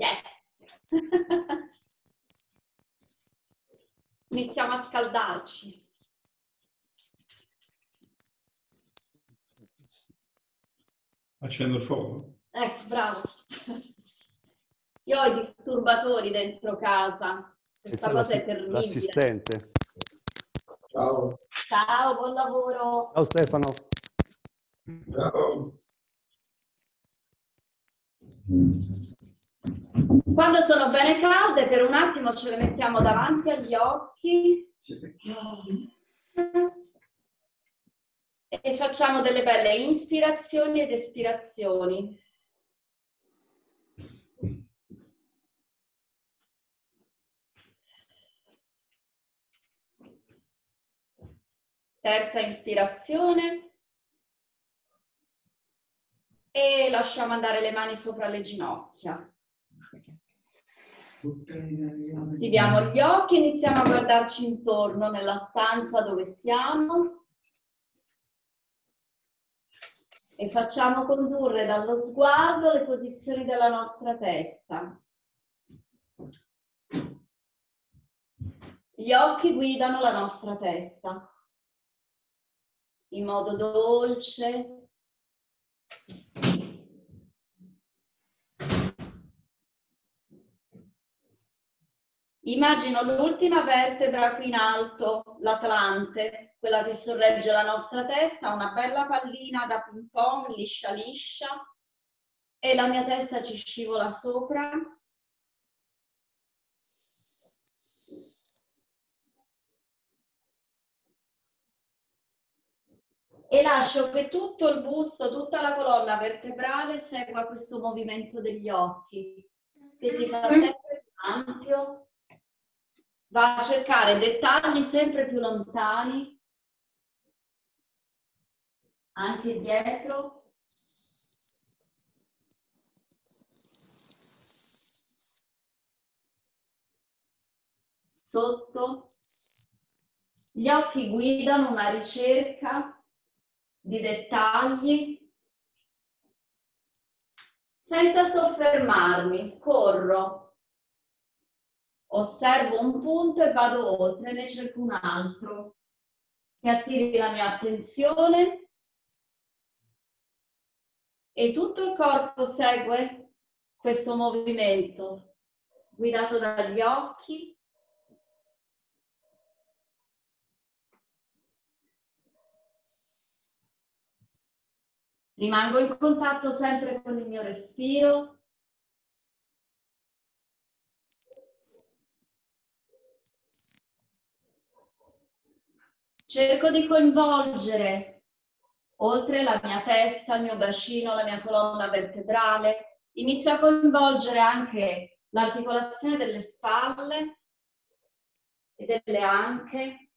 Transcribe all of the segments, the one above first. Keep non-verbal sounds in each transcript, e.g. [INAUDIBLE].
Yes! [LAUGHS] Iniziamo a scaldarci. Accendo il fuoco. Ecco, bravo. Io ho i disturbatori dentro casa. Questa cosa è terribile. L'assistente. Ciao. Ciao, buon lavoro. Ciao Stefano. Ciao. Quando sono bene calde, per un attimo ce le mettiamo davanti agli occhi e facciamo delle belle ispirazioni ed espirazioni. Terza ispirazione. E lasciamo andare le mani sopra le ginocchia. Attiviamo gli occhi, iniziamo a guardarci intorno nella stanza dove siamo e facciamo condurre dallo sguardo le posizioni della nostra testa. Gli occhi guidano la nostra testa in modo dolce. Immagino l'ultima vertebra qui in alto, l'Atlante, quella che sorregge la nostra testa, una bella pallina da ping pong liscia liscia e la mia testa ci scivola sopra. E lascio che tutto il busto, tutta la colonna vertebrale segua questo movimento degli occhi, che si fa sempre più ampio, va a cercare dettagli sempre più lontani, anche dietro. Sotto. Gli occhi guidano una ricerca di dettagli senza soffermarmi, scorro, osservo un punto e vado oltre, ne cerco un altro. Che attiri la mia attenzione. E tutto il corpo segue questo movimento guidato dagli occhi. Rimango in contatto sempre con il mio respiro. Cerco di coinvolgere, oltre la mia testa, il mio bacino, la mia colonna vertebrale, inizio a coinvolgere anche l'articolazione delle spalle e delle anche,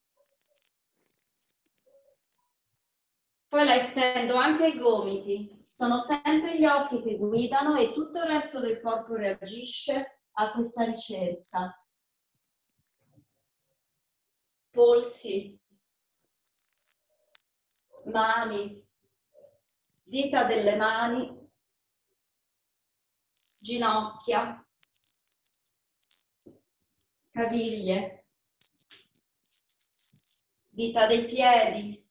Poi la estendo anche ai gomiti. Sono sempre gli occhi che guidano e tutto il resto del corpo reagisce a questa ricerca. Polsi, mani, dita delle mani, ginocchia, caviglie, dita dei piedi,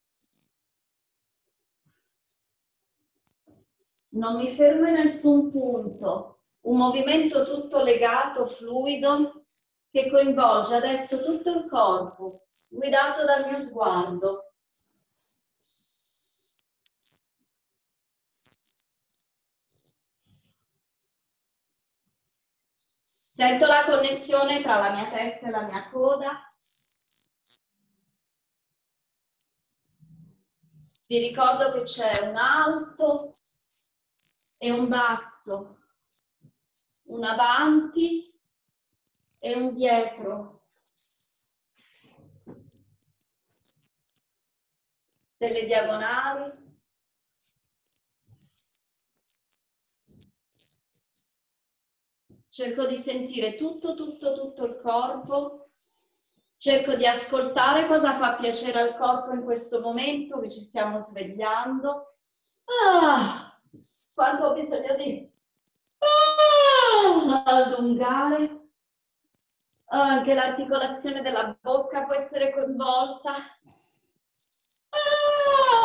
non mi fermo in nessun punto, un movimento tutto legato, fluido, che coinvolge adesso tutto il corpo, guidato dal mio sguardo. Sento la connessione tra la mia testa e la mia coda. Vi ricordo che c'è un alto e un basso, un avanti e un dietro. Delle diagonali. Cerco di sentire tutto, tutto, tutto il corpo. Cerco di ascoltare cosa fa piacere al corpo in questo momento che ci stiamo svegliando. Ah! quanto ho bisogno di... Ah! allungare. Anche l'articolazione della bocca può essere coinvolta.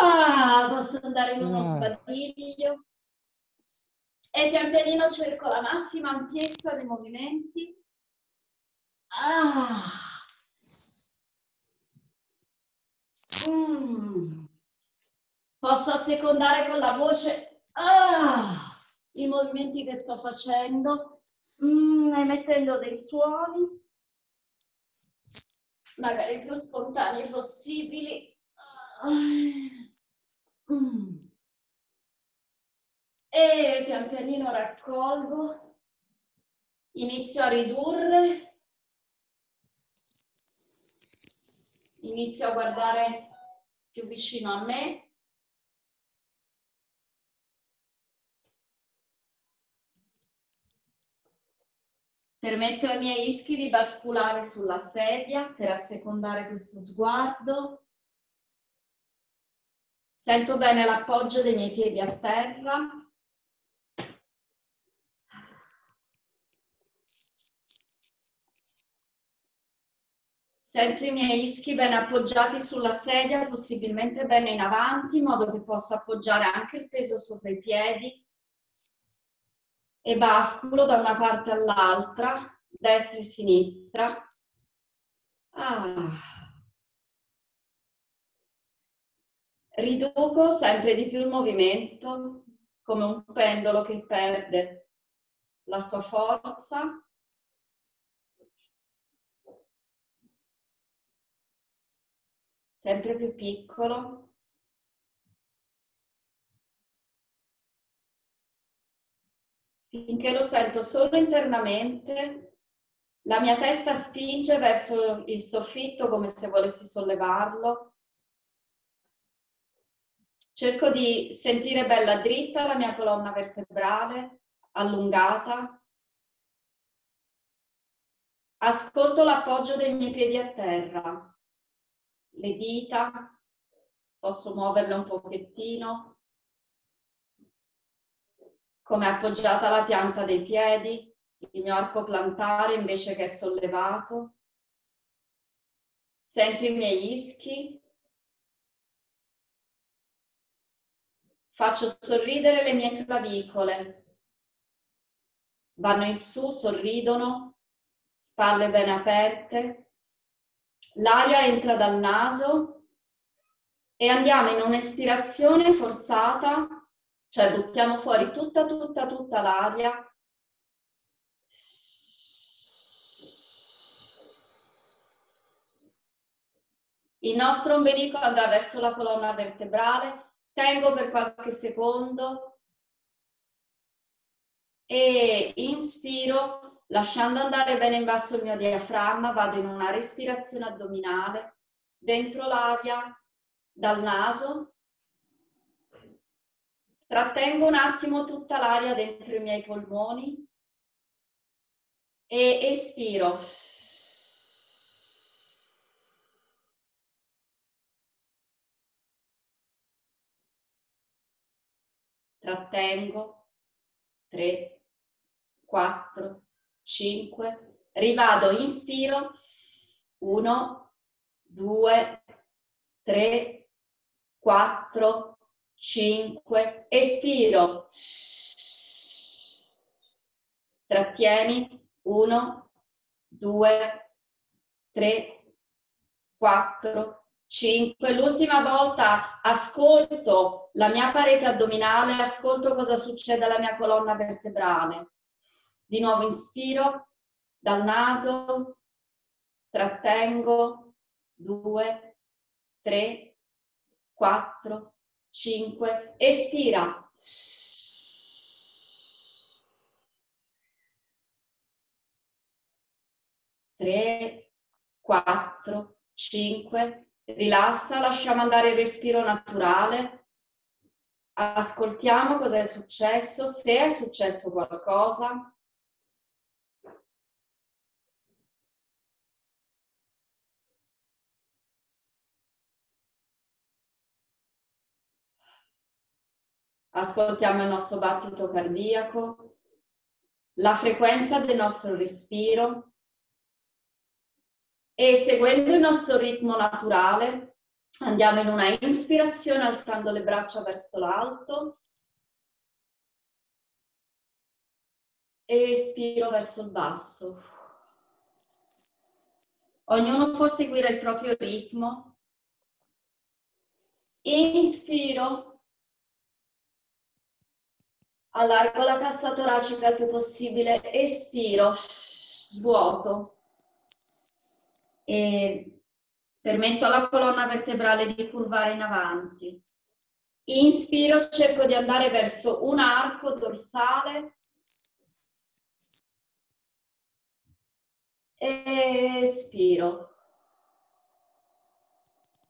Ah, posso andare in uno sbadiglio. E pian pianino cerco la massima ampiezza dei movimenti. Ah. Mm. Posso assecondare con la voce ah, i movimenti che sto facendo, mm, emettendo dei suoni, magari più spontanei possibili. Mm. E pian pianino raccolgo, inizio a ridurre, inizio a guardare più vicino a me. Permetto ai miei ischi di basculare sulla sedia per assecondare questo sguardo. Sento bene l'appoggio dei miei piedi a terra. Sento i miei ischi ben appoggiati sulla sedia, possibilmente bene in avanti, in modo che possa appoggiare anche il peso sopra i piedi. E basculo da una parte all'altra, destra e sinistra. Ah. Riduco sempre di più il movimento, come un pendolo che perde la sua forza sempre più piccolo. Finché lo sento solo internamente, la mia testa spinge verso il soffitto come se volessi sollevarlo. Cerco di sentire bella dritta la mia colonna vertebrale, allungata. Ascolto l'appoggio dei miei piedi a terra le dita, posso muoverle un pochettino, come appoggiata la pianta dei piedi, il mio arco plantare invece che è sollevato. Sento i miei ischi. Faccio sorridere le mie clavicole. Vanno in su, sorridono, spalle ben aperte. L'aria entra dal naso e andiamo in un'espirazione forzata, cioè buttiamo fuori tutta, tutta, tutta l'aria. Il nostro ombelico andrà verso la colonna vertebrale, tengo per qualche secondo e inspiro Lasciando andare bene in basso il mio diaframma, vado in una respirazione addominale, dentro l'aria dal naso. Trattengo un attimo tutta l'aria dentro i miei polmoni e espiro. Trattengo. 3, 4, 5, rivado, inspiro, 1, 2, 3, 4, 5, espiro, trattieni, 1, 2, 3, 4, 5. L'ultima volta ascolto la mia parete addominale, ascolto cosa succede alla mia colonna vertebrale. Di nuovo inspiro dal naso, trattengo, 2, 3, 4, 5, espira. Tre, quattro, cinque, rilassa, lasciamo andare il respiro naturale. Ascoltiamo cosa è successo, se è successo qualcosa. Ascoltiamo il nostro battito cardiaco, la frequenza del nostro respiro e seguendo il nostro ritmo naturale andiamo in una ispirazione alzando le braccia verso l'alto e espiro verso il basso. Ognuno può seguire il proprio ritmo. Inspiro, allargo la cassa toracica il più possibile, espiro, svuoto e permetto alla colonna vertebrale di curvare in avanti. Inspiro, cerco di andare verso un arco dorsale espiro.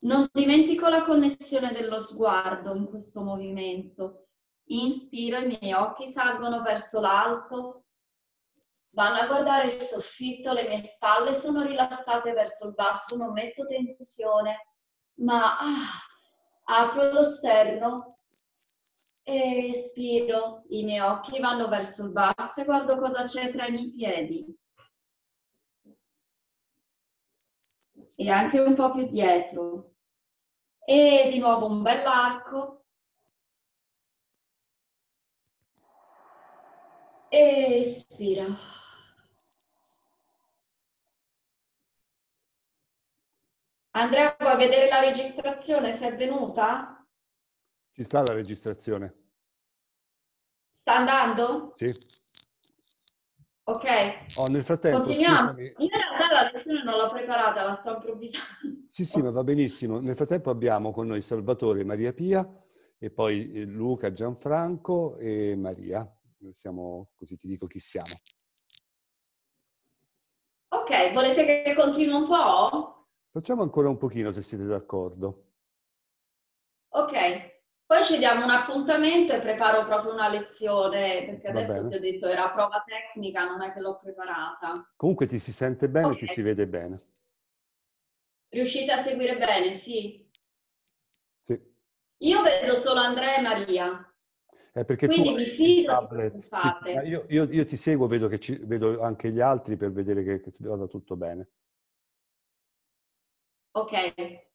Non dimentico la connessione dello sguardo in questo movimento. Inspiro, i miei occhi salgono verso l'alto, vanno a guardare il soffitto, le mie spalle sono rilassate verso il basso, non metto tensione, ma ah, apro lo sterno, espiro, i miei occhi vanno verso il basso e guardo cosa c'è tra i miei piedi. e anche un po' più dietro. E di nuovo un bell'arco. Espira. Andrea, vuoi vedere la registrazione? Se è venuta? Ci sta la registrazione. Sta andando? Sì. Ok. Oh, nel frattempo, Continuiamo. scusami. Io in realtà la lezione non l'ho preparata, la sto improvvisando. Sì, sì, ma va benissimo. Nel frattempo abbiamo con noi Salvatore e Maria Pia e poi eh, Luca, Gianfranco e Maria. Siamo, così ti dico chi siamo. Ok, volete che continui un po'? Facciamo ancora un pochino se siete d'accordo. Ok, poi ci diamo un appuntamento e preparo proprio una lezione, perché Va adesso bene. ti ho detto era prova tecnica, non è che l'ho preparata. Comunque ti si sente bene e Ok. ti si vede bene. Riuscite a seguire bene? Sì. Sì. Io vedo solo Andrea e Maria. È perché Quindi tu mi fido fate. io, io- io ti seguo, vedo, che ci, vedo anche gli altri per vedere che, che vada tutto bene. Ok.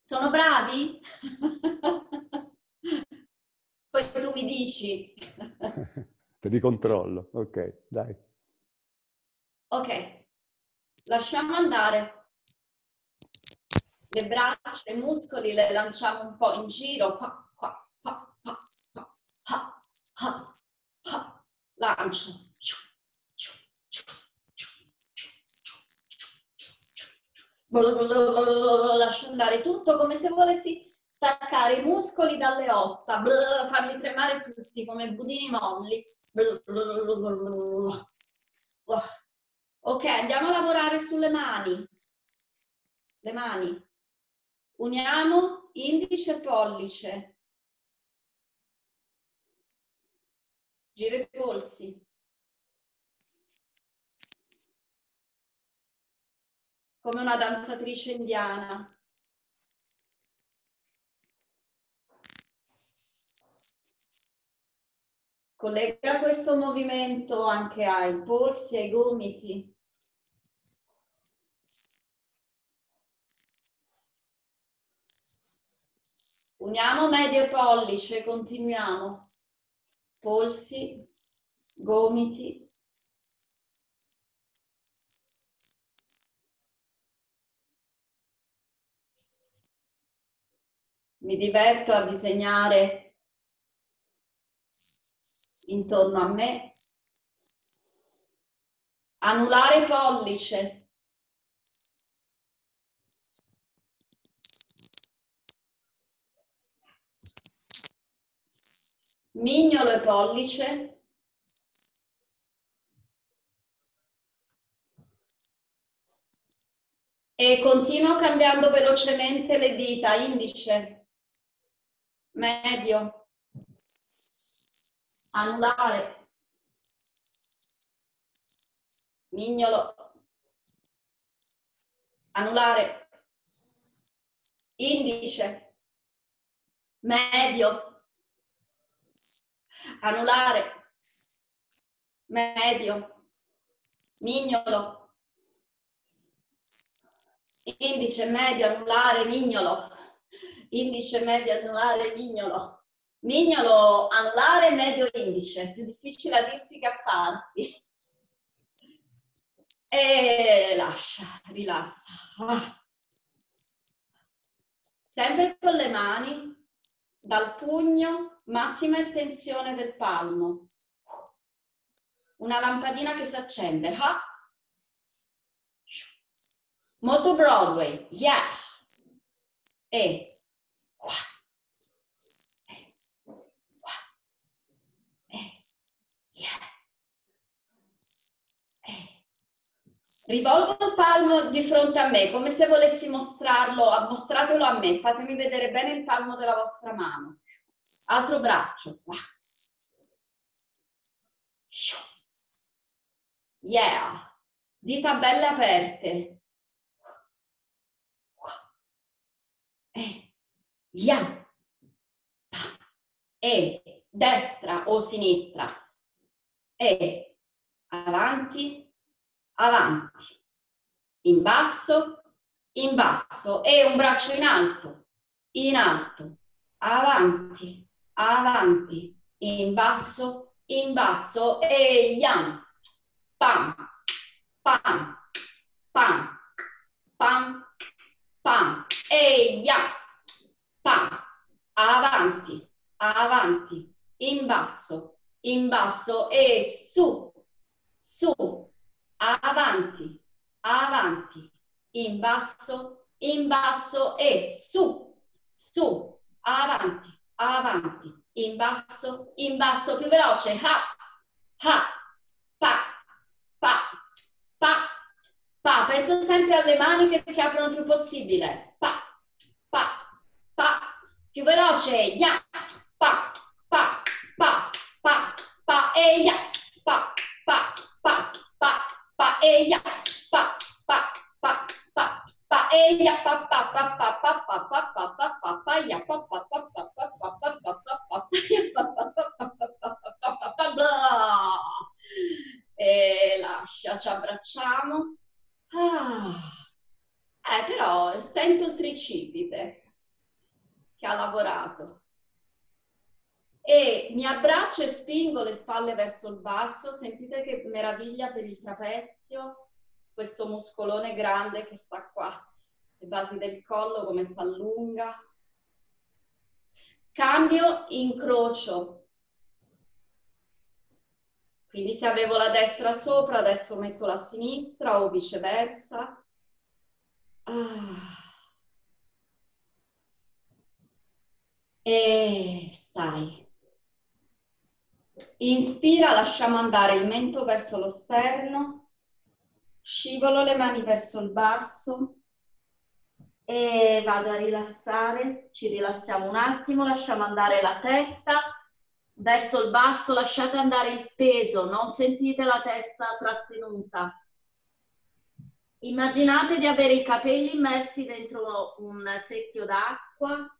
Sono bravi? [LAUGHS] Poi tu mi dici. [LAUGHS] Te li controllo. Ok, dai. Ok. Lasciamo andare. Le braccia, i muscoli le lanciamo un po' in giro. Qua, qua, qua, qua. Ha, ha, ha. Andare tutto come se volessi staccare i muscoli dalle ossa, farli tremare tutti come budini molli. Ok, andiamo a lavorare sulle mani. Le mani. Uniamo indice e pollice. Giro i polsi. Come una danzatrice indiana. Collega questo movimento anche ai polsi ai gomiti. Uniamo medio pollice, continuiamo. Polsi, gomiti. Mi diverto a disegnare intorno a me. Anulare pollice. Mignolo e pollice. E continuo cambiando velocemente le dita, indice, medio, anulare, mignolo, anulare, indice, medio, anulare, medio, mignolo, indice, medio, anulare, mignolo, indice, medio, anulare, mignolo, mignolo, anulare, medio, indice, più difficile a dirsi che a farsi. E lascia, rilassa. Ah. Sempre con le mani, dal pugno, massima estensione del palmo. Una lampadina che si accende. Ah. Molto Broadway. Yeah. E. Qua. E. Qua. E. Yeah. E. Rivolgo il palmo di fronte a me, come se volessi mostrarlo, mostratelo a me, fatemi vedere bene il palmo della vostra mano. Altro braccio. Yeah. Dita belle aperte. E. Yeah. E. Destra o sinistra. E. Avanti avanti, in basso, in basso. E un braccio in alto, in alto, avanti, avanti, in basso, in basso. E yam, pam, pam, pam, pam, pam. E yam, pam, avanti, avanti, in basso, in basso. E su, su, avanti, avanti, in basso, in basso e su, su, avanti, avanti, in basso, in basso, più veloce, ha, ha, pa, pa, pa, pa, penso sempre alle mani che si aprono il più possibile, pa, pa, pa, più veloce, ya, pa, pa, pa, pa, pa, e ya, pa, pa, pa, pa, pa e ya pa pa pa pa pa e ya pa pa pa pa pa pa pa pa pa pa pa ya pa pa pa pa pa pa pa pa pa pa pa e lascia ci abbracciamo ah. eh però sento il tricipite che ha lavorato e mi abbraccio e spingo le spalle verso il basso, sentite che meraviglia per il trapezio, questo muscolone grande che sta qua, le basi del collo come si allunga. Cambio, incrocio. Quindi se avevo la destra sopra, adesso metto la sinistra o viceversa. Ah. E stai. Inspira, lasciamo andare il mento verso lo sterno, scivolo le mani verso il basso. E vado a rilassare, ci rilassiamo un attimo, lasciamo andare la testa verso il basso, lasciate andare il peso, non sentite la testa trattenuta. Immaginate di avere i capelli immersi dentro un secchio d'acqua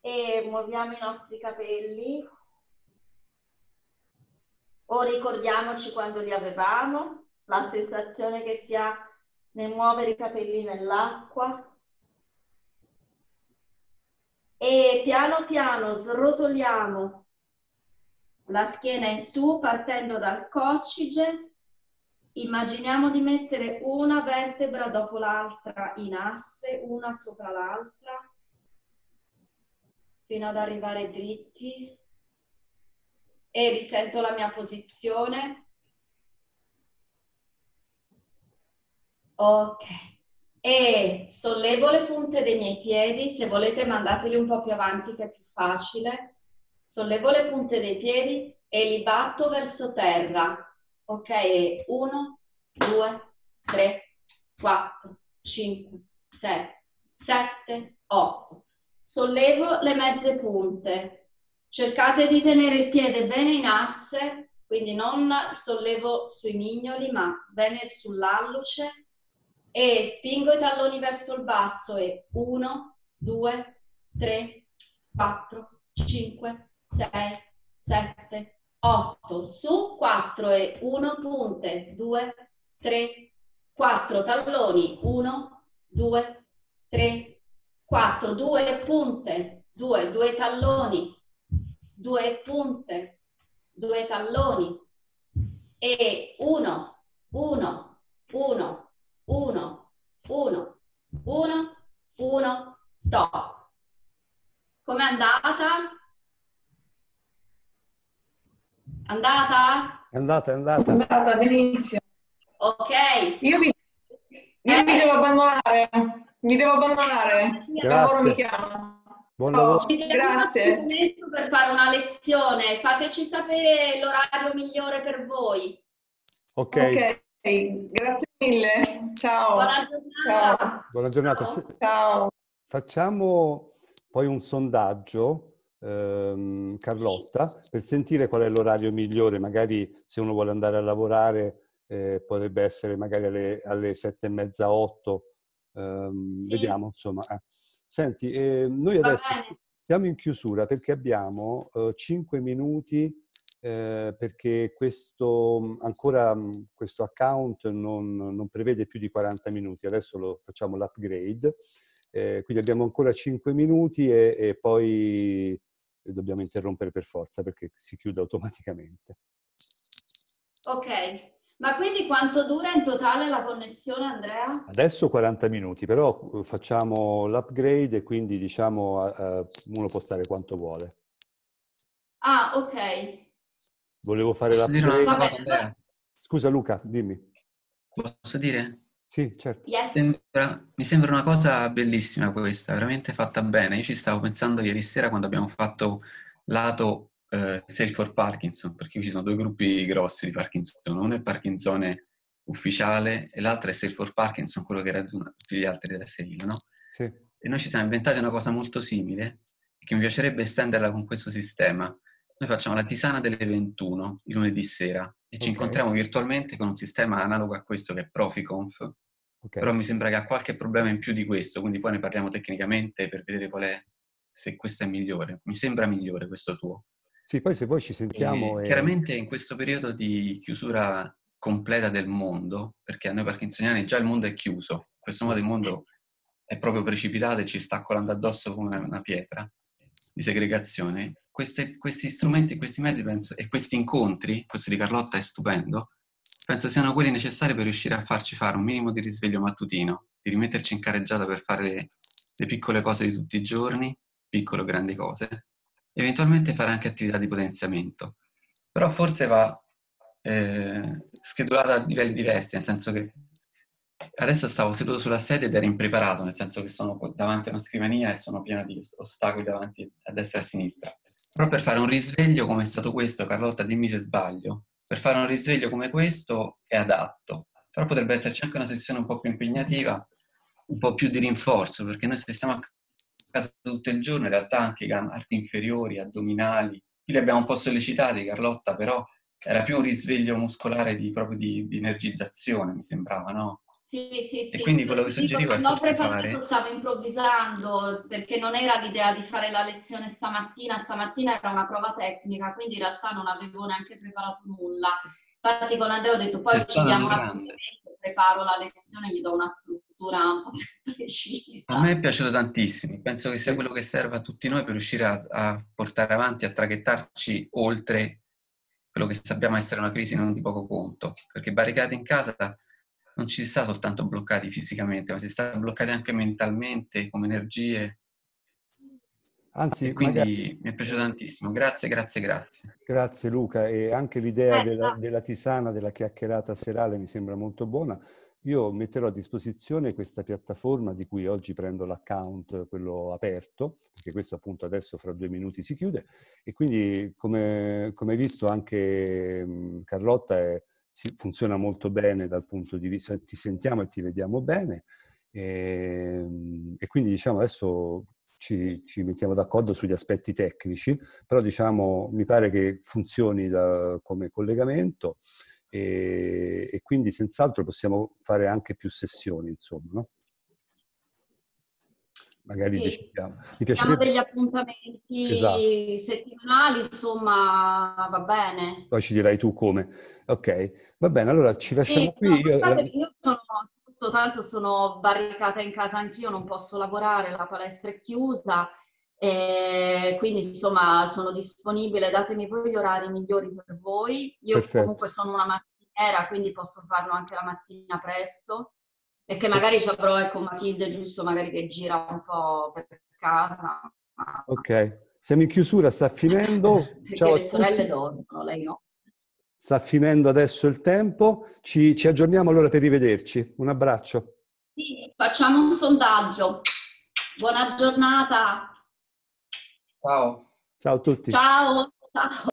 e muoviamo i nostri capelli o ricordiamoci quando li avevamo, la sensazione che si ha nel muovere i capelli nell'acqua. E piano piano srotoliamo la schiena in su partendo dal coccige. Immaginiamo di mettere una vertebra dopo l'altra in asse, una sopra l'altra, fino ad arrivare dritti e risento la mia posizione. Ok. E sollevo le punte dei miei piedi, se volete mandateli un po' più avanti che è più facile. Sollevo le punte dei piedi e li batto verso terra. Ok, uno, due, tre, quattro, cinque, sei, sette, otto. Sollevo le mezze punte, Cercate di tenere il piede bene in asse, quindi non sollevo sui mignoli, ma bene sull'alluce e spingo i talloni verso il basso e 1, 2, 3, 4, 5, 6, 7, 8 su 4 e 1 punte 2 3 4 talloni 1 2 3 4 2 punte 2 2 talloni 2 punte 2 talloni e 1 1 1 1 1 1 1 stop com'è andata? Andata? È andata, è andata. È andata benissimo. Ok. Io mi, io Eh. mi devo abbandonare. Mi devo abbandonare. Il lavoro mi chiama. Buon Ciao. lavoro. Ci diamo un Grazie. per fare una lezione. Fateci sapere l'orario migliore per voi. Ok, Ok, grazie mille. Ciao. Buona giornata. Ciao. buona giornata. Ciao. Facciamo poi un sondaggio, ehm, Carlotta, per sentire qual è l'orario migliore. Magari se uno vuole andare a lavorare eh, potrebbe essere magari alle, alle sette e mezza, otto. Ehm, Sì. Vediamo, insomma. eh. Senti, eh, noi adesso siamo in chiusura perché abbiamo eh, cinque minuti eh, perché questo, ancora mh, questo account non, non prevede più di 40 minuti. Adesso lo facciamo l'upgrade. Eh, quindi abbiamo ancora 5 minuti e, e poi dobbiamo interrompere per forza perché si chiude automaticamente. Ok. Ma quindi quanto dura in totale la connessione, Andrea? Adesso 40 minuti, però eh, facciamo l'upgrade e quindi diciamo eh, uno può stare quanto vuole. Ah, ok. Volevo fare Posso una l'upgrade. cosa, Andrea? Scusa Luca, dimmi. Posso dire? Sì, certo. Yes. Sembra- mi sembra una cosa bellissima questa, veramente fatta bene. Io ci stavo pensando ieri sera quando abbiamo fatto lato eh, Safe for Parkinson, perché qui ci sono due gruppi grossi di Parkinson. Uno è Parkinson ufficiale e l'altro è Safe for Parkinson, quello che ragiona tutti gli altri della serie, no? Sì. E noi ci siamo inventati una cosa molto simile, che mi piacerebbe estenderla con questo sistema. Noi facciamo la tisana delle 21 il lunedì sera e ci Ok. incontriamo virtualmente con un sistema analogo a questo che è Proficonf, ok. però mi sembra che ha qualche problema in più di questo, quindi poi ne parliamo tecnicamente per vedere qual è, se questo è migliore. Mi sembra migliore questo tuo. Sì, poi se voi ci E sentiamo... e- Chiaramente in questo periodo di chiusura completa del mondo, perché a noi parkinsoniani già il mondo è chiuso, in questo modo il mondo è proprio precipitato e ci sta colando addosso come una, una pietra di segregazione. Queste- questi strumenti, questi mezzi penso- e questi incontri, questo di Carlotta è stupendo, penso siano quelli necessari per riuscire a farci fare un minimo di risveglio mattutino, di rimetterci in carreggiata per fare le, le piccole cose di tutti i giorni, piccole o grandi cose, eventualmente fare anche attività di potenziamento. Però forse va eh, schedulata a livelli diversi, nel senso che adesso stavo seduto sulla sedia ed ero impreparato, nel senso che sono davanti a una scrivania e sono piena di ostacoli davanti a destra e a sinistra. Però per fare un risveglio come è stato questo, Carlotta, dimmi se sbaglio, per fare un risveglio come questo è adatto. Però potrebbe esserci anche una sessione un po' più impegnativa, un po' più di rinforzo, perché noi se stiamo a casa tutto il giorno, in realtà anche arti inferiori, addominali, qui li abbiamo un po' sollecitati, Carlotta, però era più un risveglio muscolare di, proprio di, di energizzazione, mi sembrava, no? Sì, sì, sì. E quindi quello che suggerivo è forse fare- stavo improvvisando perché non era l'idea di fare la lezione stamattina, stamattina era una prova tecnica, quindi in realtà non avevo neanche preparato nulla. Infatti con Andrea ho detto poi ci diamo un preparo la lezione, gli do una struttura un po' più [LAUGHS] precisa. A me è piaciuto tantissimo, penso che sia quello che serve a tutti noi per riuscire a, a portare avanti, a traghettarci oltre quello che sappiamo essere una crisi non di poco conto, perché barricati in casa non ci si sta soltanto bloccati fisicamente, ma si sta bloccati anche mentalmente, come energie, Anzi, e quindi magari- mi è piaciuto tantissimo. Grazie, grazie, grazie. Grazie Luca e anche l'idea Eh, della, della tisana, della chiacchierata serale mi sembra molto buona. Io metterò a disposizione questa piattaforma di cui oggi prendo l'account, quello aperto, perché questo appunto adesso fra due minuti si chiude. E quindi come, come hai visto anche Carlotta è- funziona molto bene dal punto di vista, ti sentiamo e ti vediamo bene. E, e quindi diciamo adesso ci, ci mettiamo d'accordo sugli aspetti tecnici, però diciamo mi pare che funzioni da- come collegamento e, e quindi senz'altro possiamo fare anche più sessioni, insomma. no? magari Sì. decidiamo. Mi piacerebbe, degli appuntamenti Esatto. settimanali, insomma, va bene. poi ci dirai tu come. Ok, va bene, allora ci lasciamo Sì, qui. no, Io- io sono, tanto sono barricata in casa anch'io, non posso lavorare, la palestra è chiusa, e quindi insomma sono disponibile, datemi voi gli orari migliori per voi. Io Perfetto. comunque sono una mattiniera, quindi posso farlo anche la mattina presto, e che magari ci avrò ecco Matilde giusto, magari che gira un po' per casa, Ok, siamo in chiusura, sta finendo. [LAUGHS] perché Ciao le sorelle dormono, lei no. Sta finendo adesso il tempo. Ci, ci aggiorniamo allora per rivederci. Un abbraccio. Sì, facciamo un sondaggio. Buona giornata. Ciao. Ciao a tutti. Ciao. Ciao.